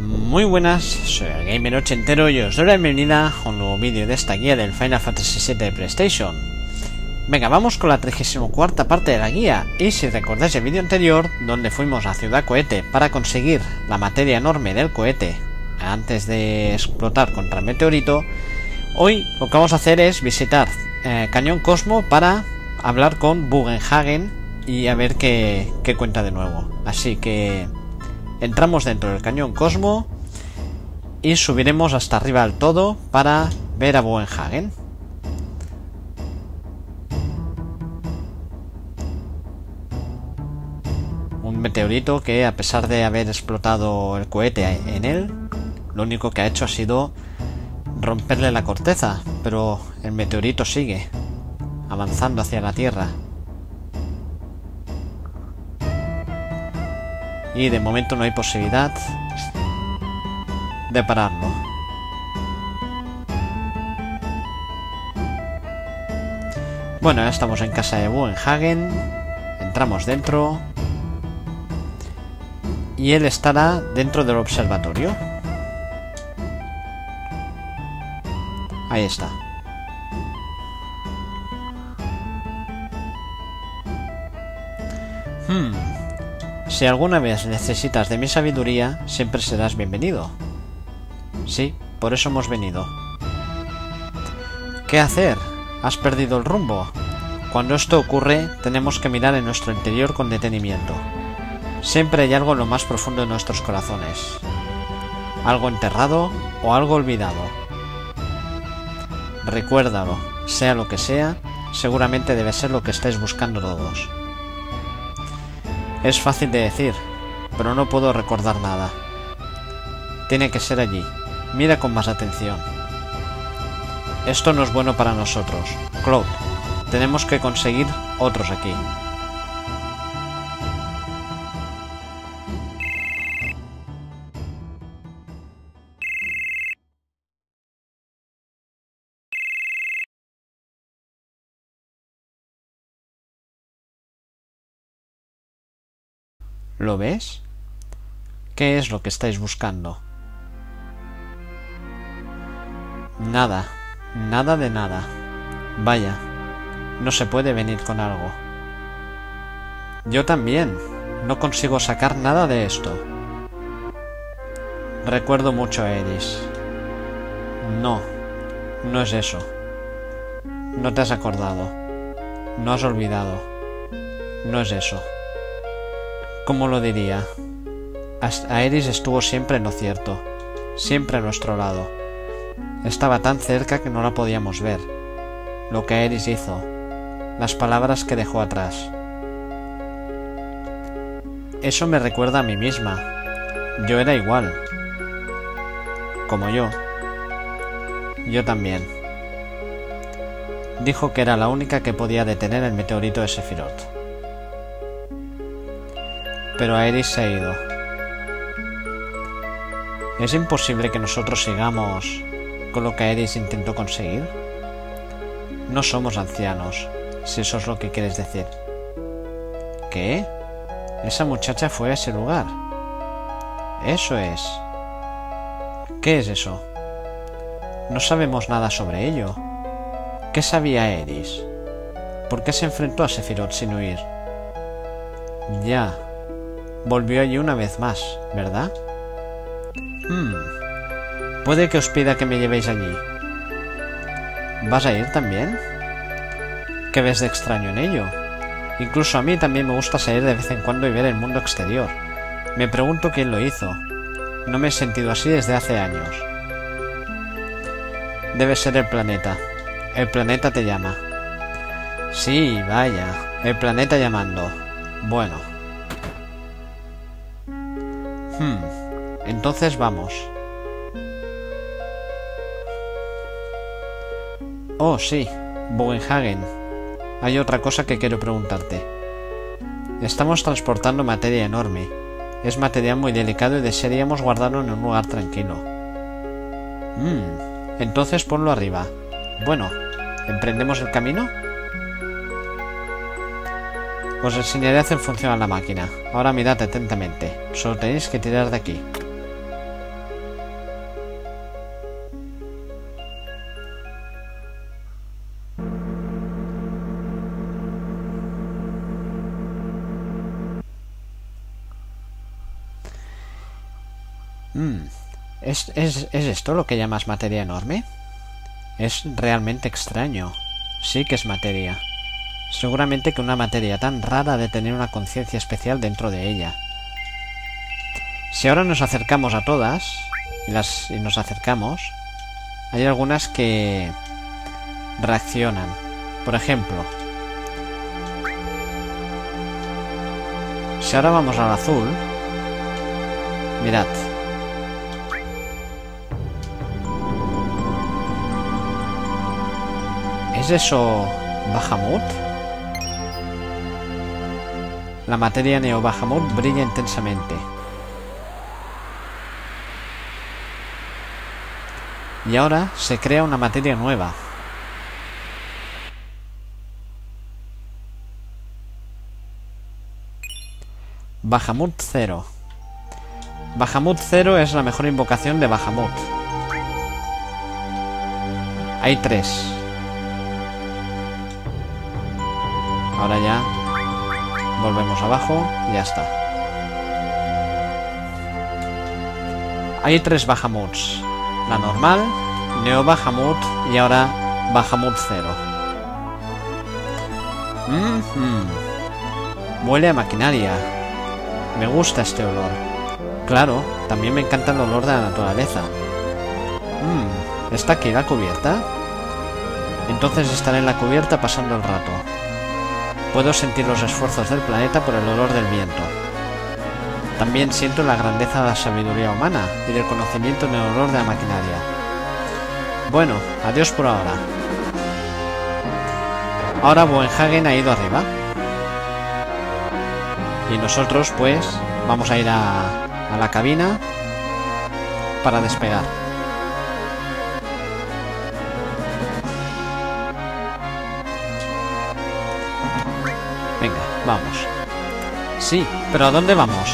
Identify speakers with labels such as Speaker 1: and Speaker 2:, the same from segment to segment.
Speaker 1: Muy buenas, soy el Gamer Ochentero y os doy la bienvenida a un nuevo vídeo de esta guía del Final Fantasy VII de PlayStation. Venga, vamos con la 34 parte de la guía, y si recordáis el vídeo anterior, donde fuimos a Ciudad Cohete para conseguir la materia enorme del cohete antes de explotar contra el meteorito, hoy lo que vamos a hacer es visitar eh, Cañón Cosmo para hablar con Bugenhagen y a ver qué, qué cuenta de nuevo. Así que entramos dentro del Cañón Cosmo y subiremos hasta arriba del todo para ver a Bugenhagen. Un meteorito que a pesar de haber explotado el cohete en él, lo único que ha hecho ha sido romperle la corteza, pero el meteorito sigue avanzando hacia la Tierra. Y de momento no hay posibilidad de pararlo. Bueno, ya estamos en casa de Buenhagen. Entramos dentro. Y él estará dentro del observatorio. Ahí está. Hmm. Si alguna vez necesitas de mi sabiduría, siempre serás bienvenido. Sí, por eso hemos venido. ¿Qué hacer? ¿Has perdido el rumbo? Cuando esto ocurre, tenemos que mirar en nuestro interior con detenimiento. Siempre hay algo en lo más profundo de nuestros corazones. Algo enterrado o algo olvidado. Recuérdalo, sea lo que sea, seguramente debe ser lo que estáis buscando todos. Es fácil de decir, pero no puedo recordar nada. Tiene que ser allí. Mira con más atención. Esto no es bueno para nosotros. Claude, tenemos que conseguir otros aquí. ¿Lo ves? ¿Qué es lo que estáis buscando? Nada, nada de nada. Vaya, no se puede venir con algo. Yo también, no consigo sacar nada de esto. Recuerdo mucho a Eris. No, no es eso. No te has acordado. No has olvidado. No es eso. ¿Cómo lo diría? Aeris estuvo siempre en lo cierto, siempre a nuestro lado. Estaba tan cerca que no la podíamos ver. Lo que Aeris hizo, las palabras que dejó atrás. Eso me recuerda a mí misma. Yo era igual. Como yo. Yo también. Dijo que era la única que podía detener el meteorito de Sephiroth pero Aeris se ha ido. ¿Es imposible que nosotros sigamos con lo que Aeris intentó conseguir? No somos ancianos, si eso es lo que quieres decir. ¿Qué? Esa muchacha fue a ese lugar. Eso es. ¿Qué es eso? No sabemos nada sobre ello. ¿Qué sabía Aeris? ¿Por qué se enfrentó a Sephiroth sin huir? Ya, volvió allí una vez más, ¿verdad? Hmm. Puede que os pida que me llevéis allí. ¿Vas a ir también? ¿Qué ves de extraño en ello? Incluso a mí también me gusta salir de vez en cuando y ver el mundo exterior. Me pregunto quién lo hizo. No me he sentido así desde hace años. Debe ser el planeta. El planeta te llama. Sí, vaya. El planeta llamando. Bueno, Hmm. Entonces vamos. Oh, sí, Bogenhagen. Hay otra cosa que quiero preguntarte. Estamos transportando materia enorme. Es material muy delicado y desearíamos guardarlo en un lugar tranquilo. Hmm. Entonces ponlo arriba. Bueno, ¿emprendemos el camino? Os enseñaré a hacer funcionar la máquina. Ahora mirad atentamente. Solo tenéis que tirar de aquí. Mm. ¿Es, es, es esto lo que llamas materia enorme? Es realmente extraño. Sí que es materia. Seguramente que una materia tan rara de tener una conciencia especial dentro de ella. Si ahora nos acercamos a todas, y, las, y nos acercamos, hay algunas que reaccionan. Por ejemplo, si ahora vamos al azul, mirad. ¿Es eso Bahamut? La materia Neo Bahamut brilla intensamente. Y ahora se crea una materia nueva. Bahamut 0. Bahamut 0 es la mejor invocación de Bahamut. Hay tres. Ahora ya volvemos abajo y ya está. Hay tres Bahamuts. La normal, Neo Bahamut y ahora Bahamut 0. Huele a maquinaria. Me gusta este olor. Claro, también me encanta el olor de la naturaleza. Mmm, ¿está aquí la cubierta? Entonces estaré en la cubierta pasando el rato. Puedo sentir los esfuerzos del planeta por el olor del viento. También siento la grandeza de la sabiduría humana y del conocimiento en el olor de la maquinaria. Bueno, adiós por ahora. Ahora Buenhagen ha ido arriba. Y nosotros, pues, vamos a ir a, a la cabina para despegar. Vamos. Sí, pero ¿a dónde vamos?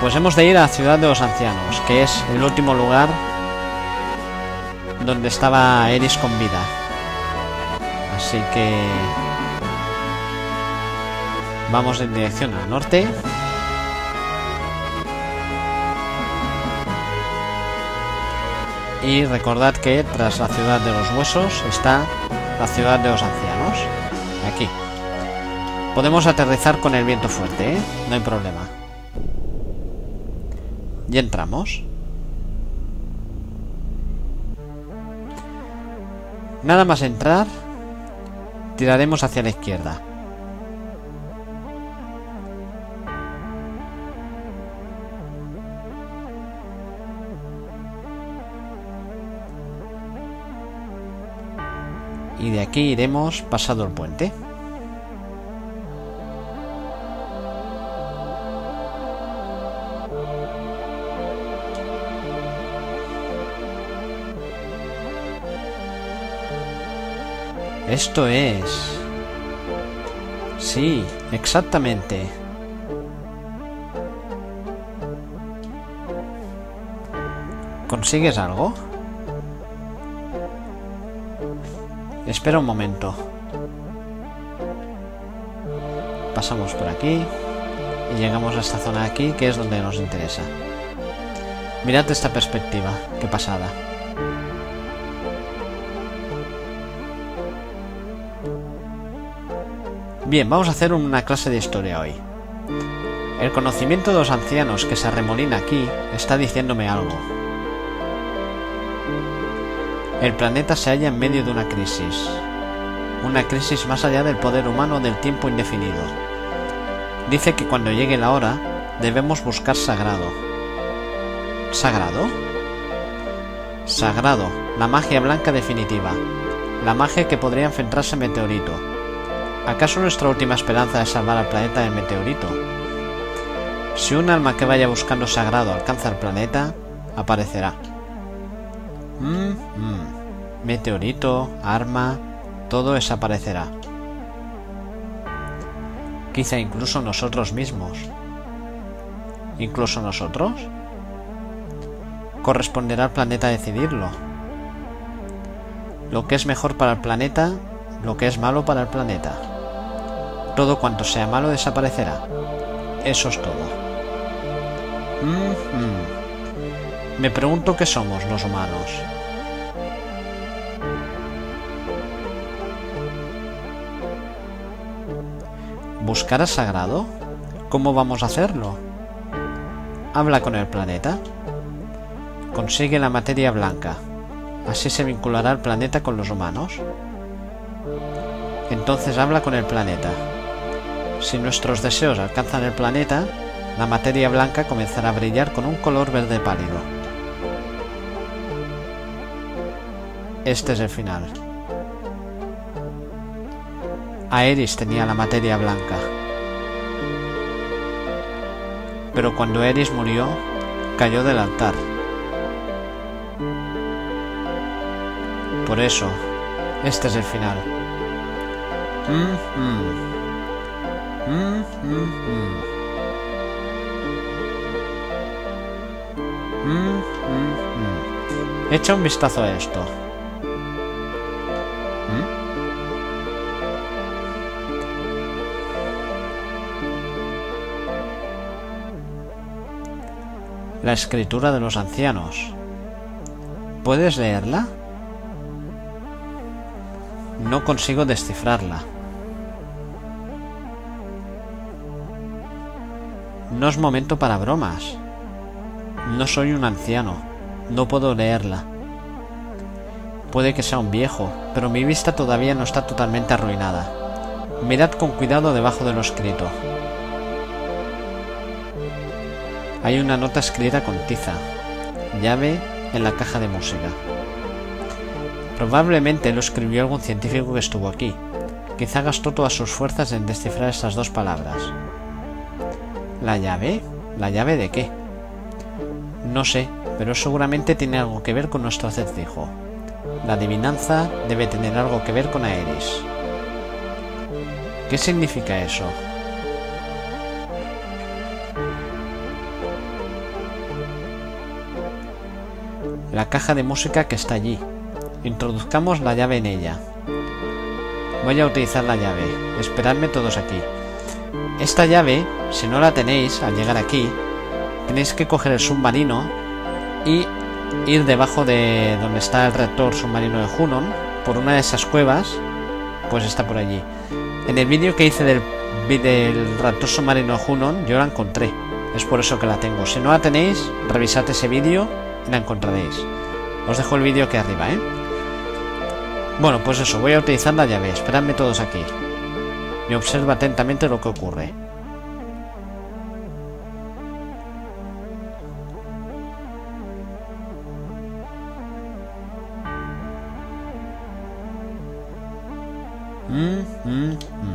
Speaker 1: Pues hemos de ir a la ciudad de los ancianos, que es el último lugar donde estaba Eris con vida. Así que... Vamos en dirección al norte. Y recordad que tras la ciudad de los huesos está la ciudad de los ancianos. Podemos aterrizar con el viento fuerte, ¿eh? No hay problema. Y entramos. Nada más entrar, tiraremos hacia la izquierda. Y de aquí iremos pasado el puente. Esto es... Sí, exactamente. ¿Consigues algo? Espera un momento. Pasamos por aquí y llegamos a esta zona de aquí que es donde nos interesa. Mirad esta perspectiva, qué pasada. Bien, vamos a hacer una clase de historia hoy. El conocimiento de los ancianos que se arremolina aquí está diciéndome algo. El planeta se halla en medio de una crisis. Una crisis más allá del poder humano del tiempo indefinido. Dice que cuando llegue la hora debemos buscar sagrado. ¿Sagrado? Sagrado, la magia blanca definitiva. La magia que podría enfrentarse a meteorito ¿Acaso nuestra última esperanza es salvar al planeta del meteorito? Si un alma que vaya buscando sagrado alcanza el planeta, aparecerá. Mm, mm. Meteorito, arma, todo desaparecerá. Quizá incluso nosotros mismos. ¿Incluso nosotros? Corresponderá al planeta decidirlo. Lo que es mejor para el planeta, lo que es malo para el planeta. Todo cuanto sea malo desaparecerá. Eso es todo. Me pregunto qué somos los humanos. ¿Buscar a Sagrado? ¿Cómo vamos a hacerlo? Habla con el planeta. Consigue la materia blanca. Así se vinculará el planeta con los humanos. Entonces habla con el planeta. Si nuestros deseos alcanzan el planeta, la materia blanca comenzará a brillar con un color verde pálido. Este es el final. Aeris tenía la materia blanca. Pero cuando Eris murió, cayó del altar. Por eso, este es el final. Echa un vistazo a esto. La escritura de los ancianos. ¿Puedes leerla? No consigo descifrarla. No es momento para bromas. No soy un anciano. No puedo leerla. Puede que sea un viejo, pero mi vista todavía no está totalmente arruinada. Mirad con cuidado debajo de lo escrito. Hay una nota escrita con tiza. Llave en la caja de música. Probablemente lo escribió algún científico que estuvo aquí. Quizá gastó todas sus fuerzas en descifrar estas dos palabras. ¿La llave? ¿La llave de qué? No sé, pero seguramente tiene algo que ver con nuestro acertijo. La adivinanza debe tener algo que ver con Aeris. ¿Qué significa eso? la caja de música que está allí. Introduzcamos la llave en ella. Voy a utilizar la llave. Esperadme todos aquí. Esta llave, si no la tenéis al llegar aquí, tenéis que coger el submarino y ir debajo de donde está el reactor submarino de Junon, por una de esas cuevas, pues está por allí. En el vídeo que hice del, del reactor submarino de Junon, yo la encontré. Es por eso que la tengo. Si no la tenéis, revisad ese vídeo la encontraréis. Os dejo el vídeo aquí arriba, ¿eh? Bueno, pues eso, voy a utilizar la llave. Esperadme todos aquí. Y observa atentamente lo que ocurre. Mm, mm, mm.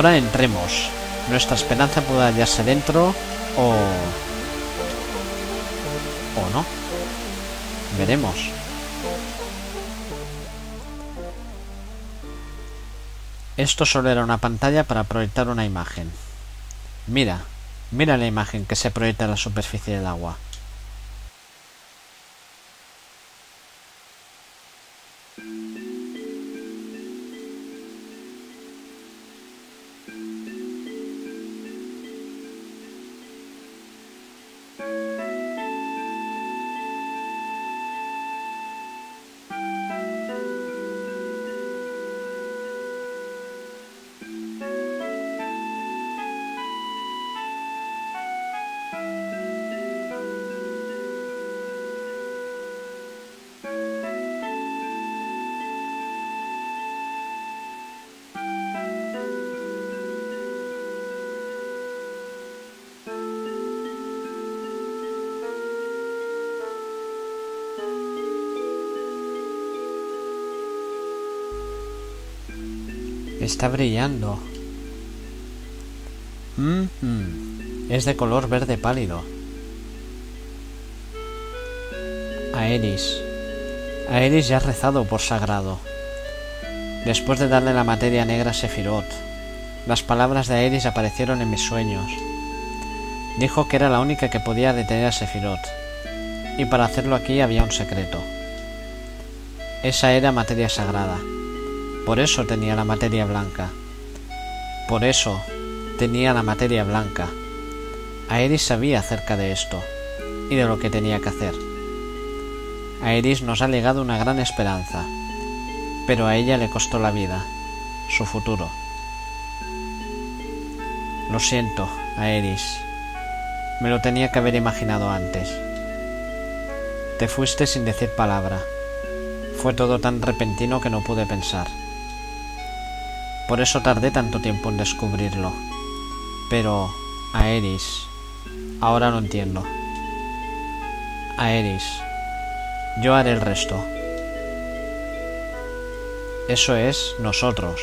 Speaker 1: Ahora entremos. Nuestra esperanza puede hallarse dentro o... o no. Veremos. Esto solo era una pantalla para proyectar una imagen. Mira, mira la imagen que se proyecta en la superficie del agua. Está brillando. Mm Es de color verde pálido. Aeris. Aeris ya ha rezado por sagrado. Después de darle la materia negra a Sefirot, las palabras de Aeris aparecieron en mis sueños. Dijo que era la única que podía detener a Sefirot, y para hacerlo aquí había un secreto. Esa era materia sagrada. Por eso tenía la materia blanca. Por eso tenía la materia blanca. Aeris sabía acerca de esto y de lo que tenía que hacer. Aeris nos ha legado una gran esperanza, pero a ella le costó la vida, su futuro. Lo siento, Aeris. Me lo tenía que haber imaginado antes. Te fuiste sin decir palabra. Fue todo tan repentino que no pude pensar. Por eso tardé tanto tiempo en descubrirlo. Pero, Aeris, ahora lo entiendo. Aeris, yo haré el resto. Eso es nosotros.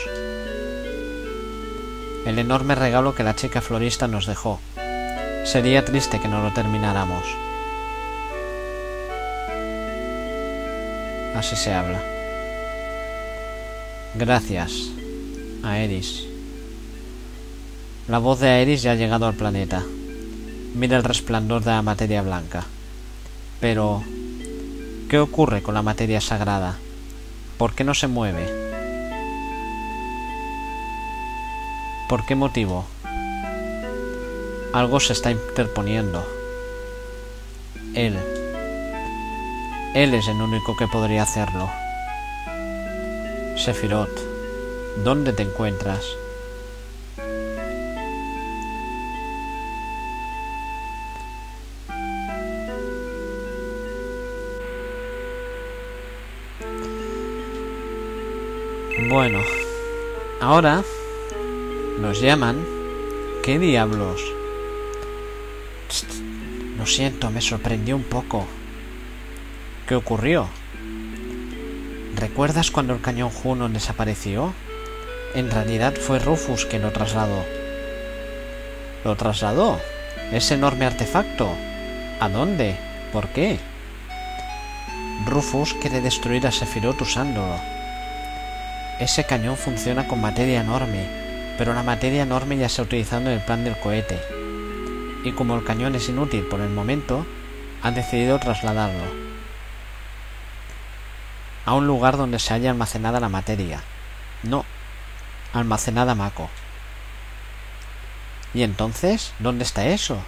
Speaker 1: El enorme regalo que la chica florista nos dejó. Sería triste que no lo termináramos. Así se habla. Gracias, Aeris. La voz de Aeris ya ha llegado al planeta. Mira el resplandor de la materia blanca. Pero, ¿qué ocurre con la materia sagrada? ¿Por qué no se mueve? ¿Por qué motivo? Algo se está interponiendo. Él, él es el único que podría hacerlo. Sefirot, ¿dónde te encuentras? Bueno, ahora nos llaman. ¿Qué diablos? lo siento, me sorprendió un poco. ¿Qué ocurrió? ¿Recuerdas cuando el cañón Juno desapareció? En realidad fue Rufus quien lo trasladó. ¿Lo trasladó? ¿Ese enorme artefacto? ¿A dónde? ¿Por qué? Rufus quiere destruir a Sephiroth usándolo. Ese cañón funciona con materia enorme, pero la materia enorme ya se ha utilizado en el plan del cohete. Y como el cañón es inútil por el momento, han decidido trasladarlo a un lugar donde se haya almacenada la materia. No, almacenada Mako. ¿Y entonces? ¿Dónde está eso?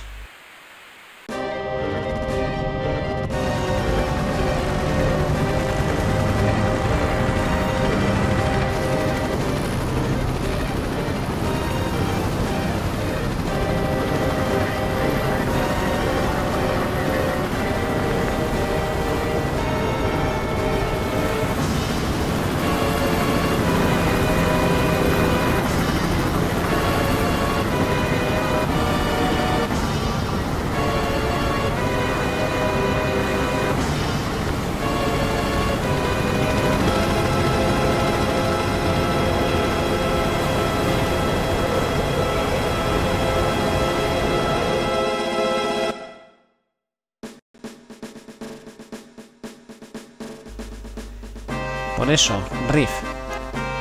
Speaker 1: Por eso, Riff,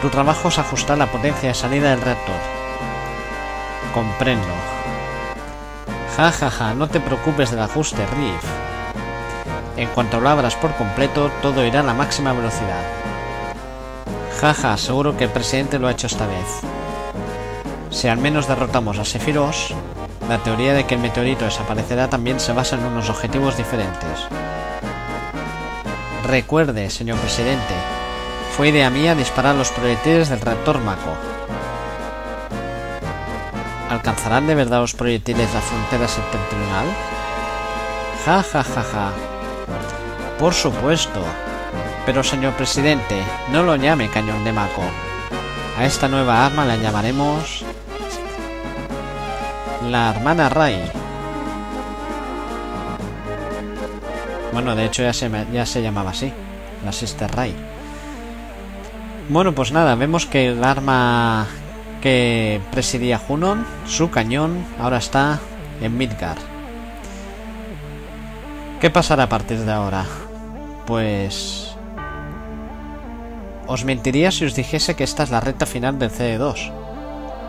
Speaker 1: tu trabajo es ajustar la potencia de salida del reactor. Comprendo. Ja, ja, ja, no te preocupes del ajuste, Riff. En cuanto lo abras por completo, todo irá a la máxima velocidad. Jaja, ja, seguro que el presidente lo ha hecho esta vez. Si al menos derrotamos a Sephiroth, la teoría de que el meteorito desaparecerá también se basa en unos objetivos diferentes. Recuerde, señor presidente, fue idea mía disparar los proyectiles del reactor Mako. ¿Alcanzarán de verdad los proyectiles la frontera septentrional? Ja, ja, ja, ja. Por supuesto. Pero señor presidente, no lo llame cañón de Mako. A esta nueva arma la llamaremos... La hermana Rai. Bueno, de hecho ya se, ya se llamaba así. La Sister Rai. Bueno, pues nada, vemos que el arma que presidía Junon, su cañón, ahora está en Midgar. ¿Qué pasará a partir de ahora? Pues... Os mentiría si os dijese que esta es la recta final del CD2.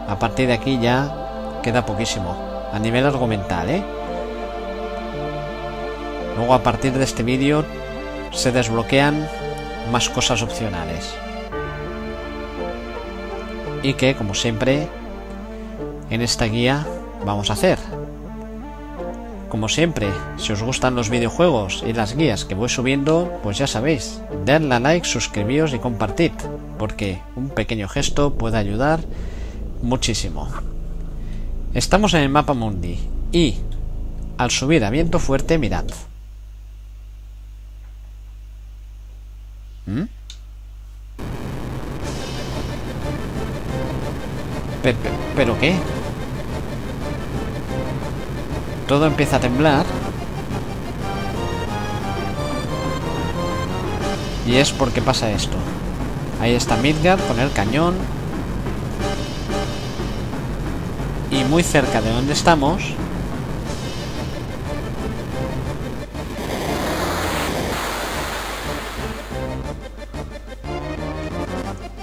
Speaker 1: A partir de aquí ya queda poquísimo. A nivel argumental, ¿eh? Luego a partir de este vídeo se desbloquean más cosas opcionales. Y que, como siempre, en esta guía vamos a hacer. Como siempre, si os gustan los videojuegos y las guías que voy subiendo, pues ya sabéis, dadle a like, suscribíos y compartid, porque un pequeño gesto puede ayudar muchísimo. Estamos en el mapa mundi y al subir a viento fuerte, mirad. ¿Mm? ¿Pero qué? todo empieza a temblar. Y es porque pasa esto. Ahí está Midgard con el cañón. Y muy cerca de donde estamos...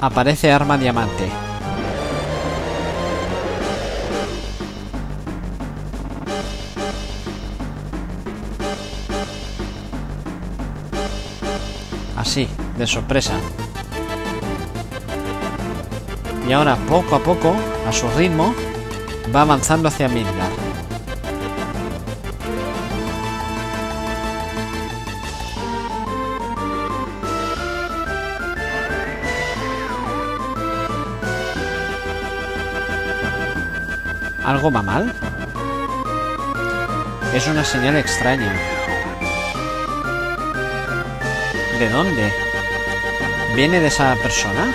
Speaker 1: Aparece arma diamante. De sorpresa. Y ahora, poco a poco, a su ritmo, va avanzando hacia Midgard. ¿Algo va mal? Es una señal extraña. ¿De dónde? ¿Viene de esa persona?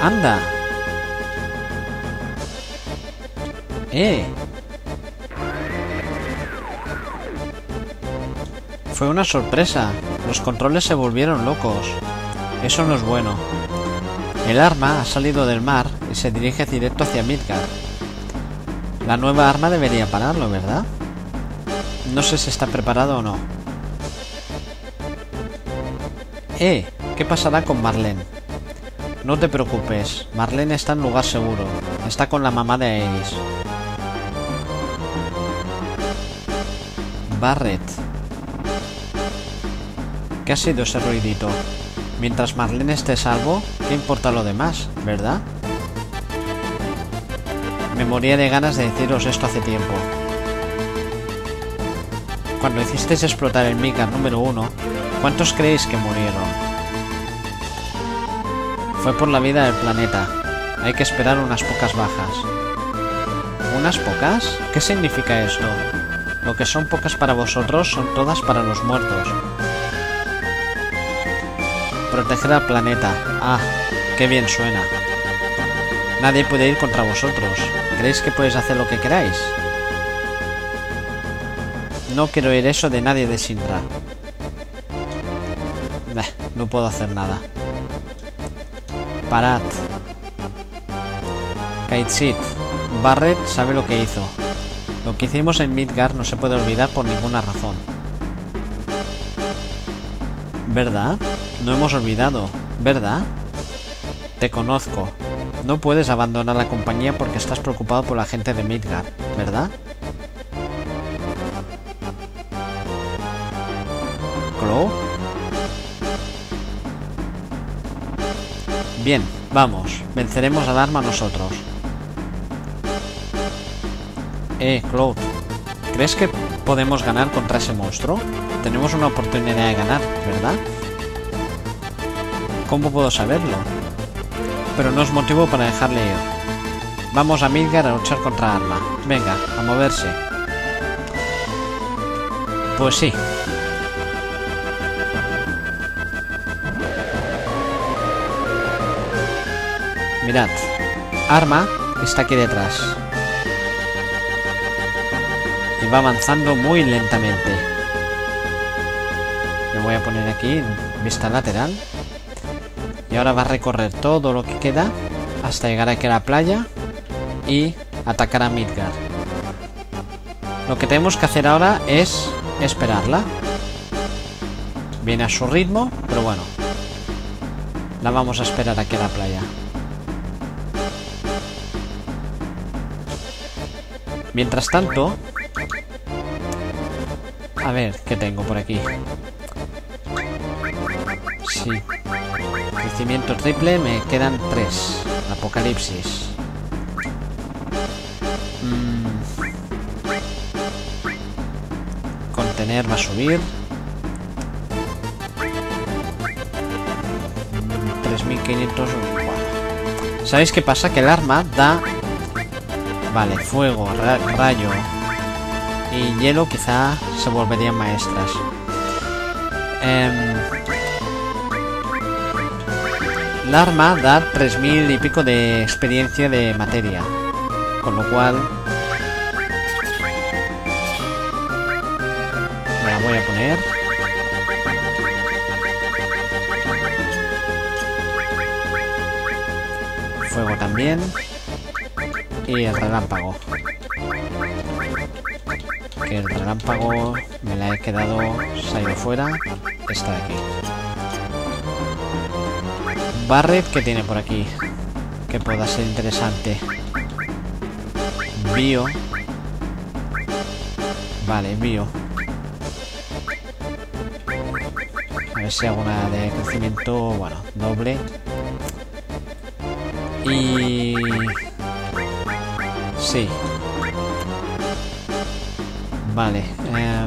Speaker 1: ¡Anda! ¡Eh! Fue una sorpresa. Los controles se volvieron locos. Eso no es bueno. El arma ha salido del mar y se dirige directo hacia Midgard. La nueva arma debería pararlo, ¿verdad? No sé si está preparado o no. Eh, ¿qué pasará con Marlene? No te preocupes, Marlene está en lugar seguro. Está con la mamá de Iris. Barret. ¿Qué ha sido ese ruidito? Mientras Marlene esté salvo, ¿qué importa lo demás, verdad? Me moría de ganas de deciros esto hace tiempo. Cuando hicisteis explotar el Mika número uno, ¿Cuántos creéis que murieron? Fue por la vida del planeta. Hay que esperar unas pocas bajas. ¿Unas pocas? ¿Qué significa esto? Lo que son pocas para vosotros son todas para los muertos. Proteger al planeta. Ah, qué bien suena. Nadie puede ir contra vosotros. ¿Creéis que podéis hacer lo que queráis? No quiero oír eso de nadie de Sindra no puedo hacer nada. Parad. Kaitsit. Barret sabe lo que hizo. Lo que hicimos en Midgar no se puede olvidar por ninguna razón. ¿Verdad? No hemos olvidado. ¿Verdad? Te conozco. No puedes abandonar la compañía porque estás preocupado por la gente de Midgar, ¿verdad? ¿Clo? Bien, vamos. Venceremos al arma nosotros. Eh, Cloud. ¿Crees que podemos ganar contra ese monstruo? Tenemos una oportunidad de ganar, ¿verdad? ¿Cómo puedo saberlo? Pero no es motivo para dejarle ir. Vamos a Midgar a luchar contra Arma. Venga, a moverse. Pues sí, Mirad. Arma está aquí detrás. Y va avanzando muy lentamente. Me voy a poner aquí en vista lateral. Y ahora va a recorrer todo lo que queda hasta llegar aquí a la playa y atacar a Midgar. Lo que tenemos que hacer ahora es esperarla. Viene a su ritmo, pero bueno. La vamos a esperar aquí a la playa. Mientras tanto... A ver, ¿qué tengo por aquí? Sí. Crecimiento triple, me quedan tres. Apocalipsis. Mm. Contener va a subir. 3500... ¿Sabéis qué pasa? Que el arma da... Vale, fuego, rayo y hielo quizá se volverían maestras. Eh... La arma da 3000 y pico de experiencia de materia. Con lo cual... Me la voy a poner. Fuego también. Y el relámpago. Que el relámpago me la he quedado... Se ha ido fuera. Está aquí. Barret que tiene por aquí que pueda ser interesante. Bio. Vale, bio. A ver si alguna de crecimiento, bueno, doble. Y... Sí. Vale. Eh...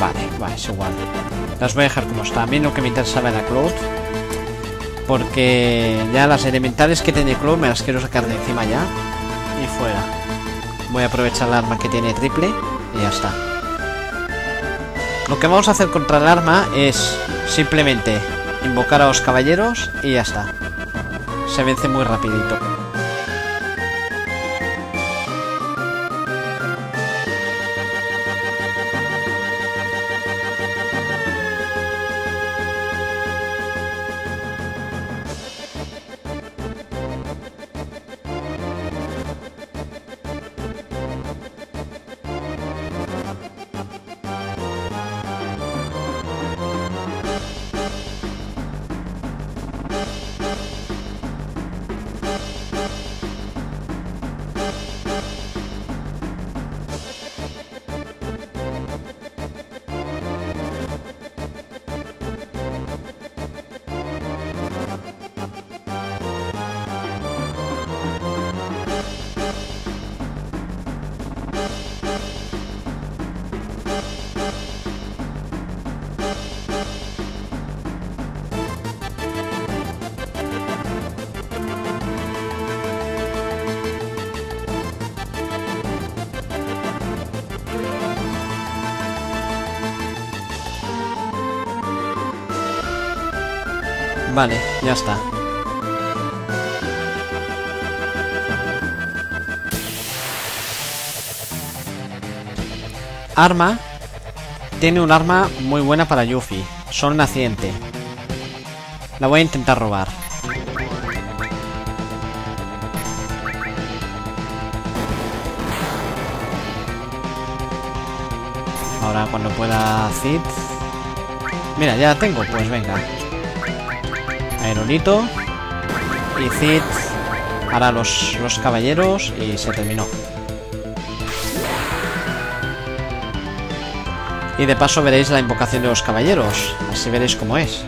Speaker 1: Vale, vale, es igual. Las voy a dejar como está. Mí lo que me interesaba era Cloud. Porque ya las elementales que tiene Cloud me las quiero sacar de encima ya. Y fuera. Voy a aprovechar el arma que tiene triple. Y ya está. Lo que vamos a hacer contra el arma es simplemente invocar a los caballeros y ya está. Se vence muy rapidito. Vale, ya está. Arma. Tiene un arma muy buena para Yuffie. Sol naciente. La voy a intentar robar. Ahora cuando pueda Cid. Mira, ya la tengo, pues venga. Aeronito. Y Cid hará los, los caballeros y se terminó. Y de paso veréis la invocación de los caballeros. Así veréis cómo es.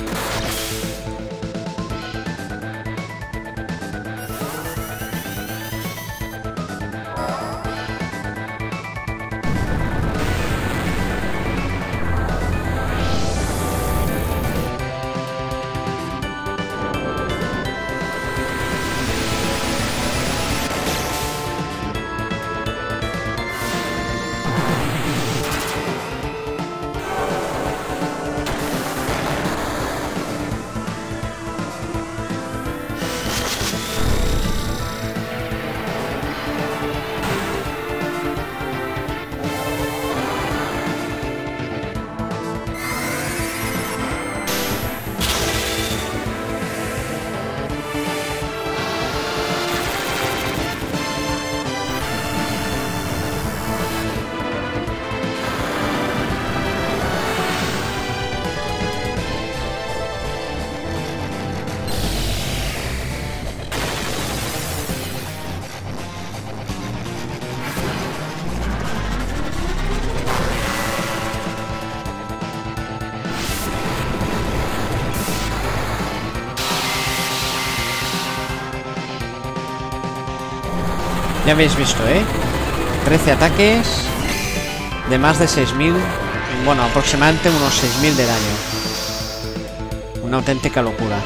Speaker 1: Ya habéis visto, ¿eh? 13 ataques de más de 6.000... Bueno, aproximadamente unos 6.000 de daño. Una auténtica locura.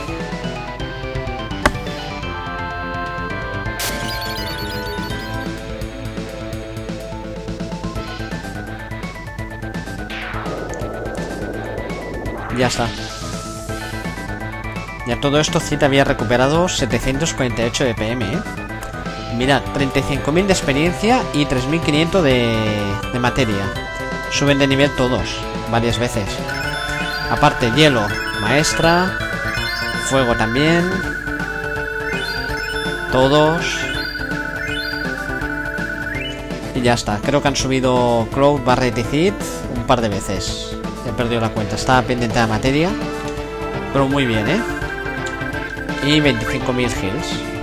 Speaker 1: Ya está. Ya todo esto Cita había recuperado 748 de PM, ¿eh? Mirad, 35.000 de experiencia y 3.500 de, de materia. Suben de nivel todos, varias veces. Aparte, hielo, maestra, fuego también. Todos. Y ya está. Creo que han subido Cloud, Barret y un par de veces. He perdido la cuenta. Estaba pendiente de materia. Pero muy bien, ¿eh? Y 25.000 hills.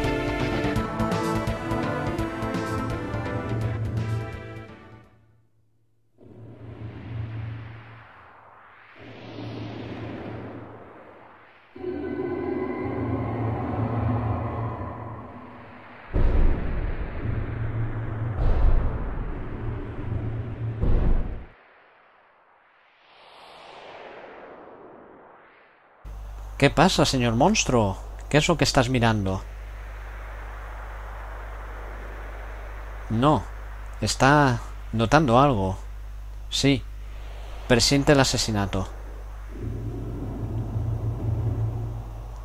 Speaker 1: ¿Qué pasa, señor monstruo? ¿Qué es lo que estás mirando? No. Está notando algo. Sí. Presiente el asesinato.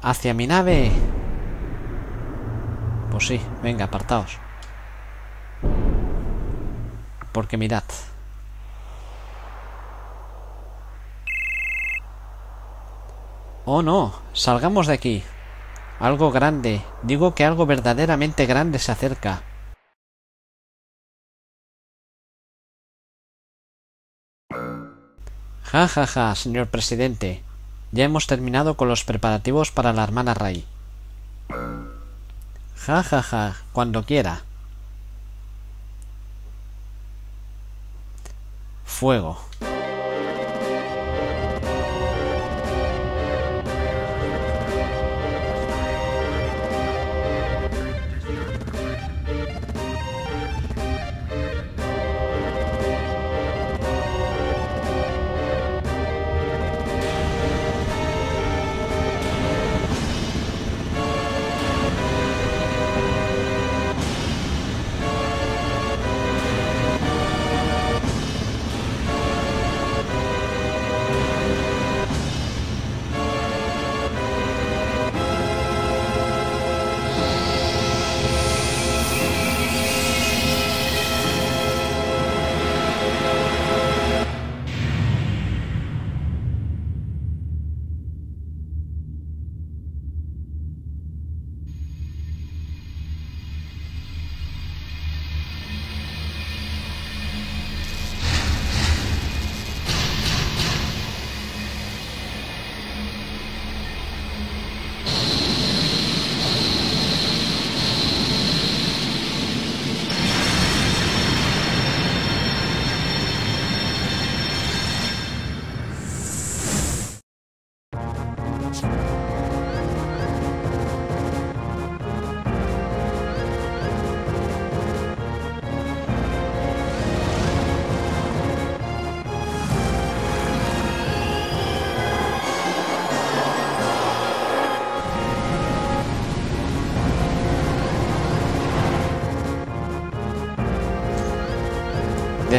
Speaker 1: ¿Hacia mi nave? Pues sí, venga, apartaos. Porque mirad. Oh no, salgamos de aquí. Algo grande, digo que algo verdaderamente grande se acerca. Ja, ja, ja, señor presidente. Ya hemos terminado con los preparativos para la hermana Ray. Ja, ja, ja, cuando quiera. Fuego.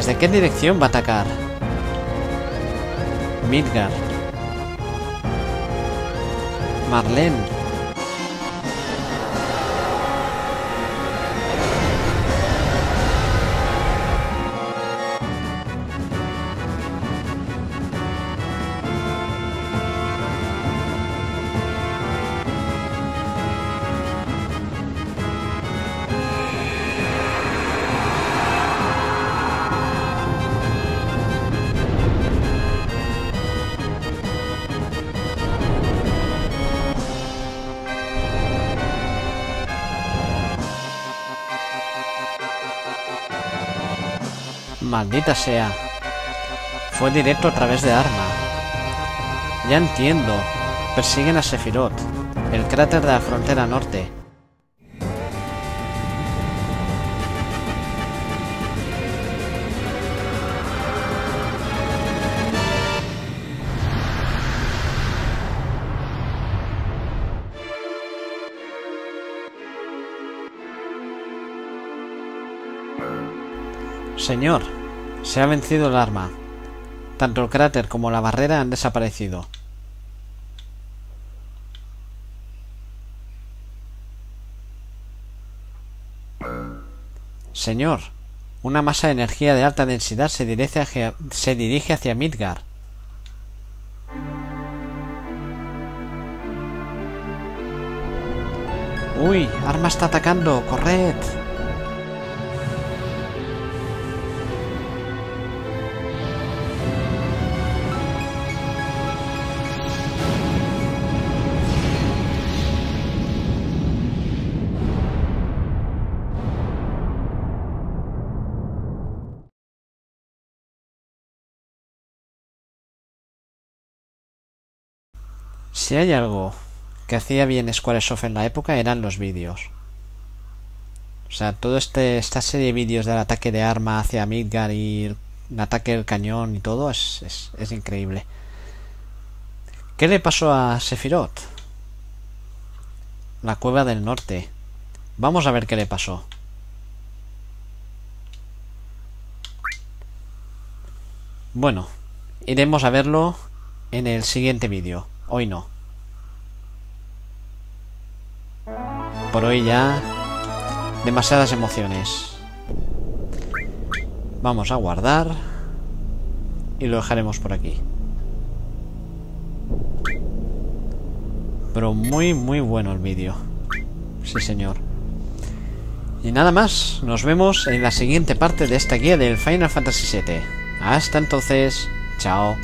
Speaker 1: ¿Desde qué dirección va a atacar? Midgar. Marlene. Maldita sea. Fue directo a través de Arma. Ya entiendo. Persiguen a Sephiroth, el cráter de la frontera norte. Señor, se ha vencido el arma. Tanto el cráter como la barrera han desaparecido. Señor, una masa de energía de alta densidad se dirige hacia, se dirige hacia Midgar. ¡Uy! ¡Arma está atacando! ¡Corred! Si hay algo que hacía bien Squaresoft en la época eran los vídeos. O sea, toda este, esta serie de vídeos del ataque de arma hacia Midgar y el ataque del cañón y todo es, es, es increíble. ¿Qué le pasó a Sephiroth? La cueva del norte. Vamos a ver qué le pasó. Bueno, iremos a verlo en el siguiente vídeo. Hoy no. Por hoy ya... Demasiadas emociones. Vamos a guardar. Y lo dejaremos por aquí. Pero muy, muy bueno el vídeo. Sí, señor. Y nada más. Nos vemos en la siguiente parte de esta guía del Final Fantasy VII. Hasta entonces. Chao.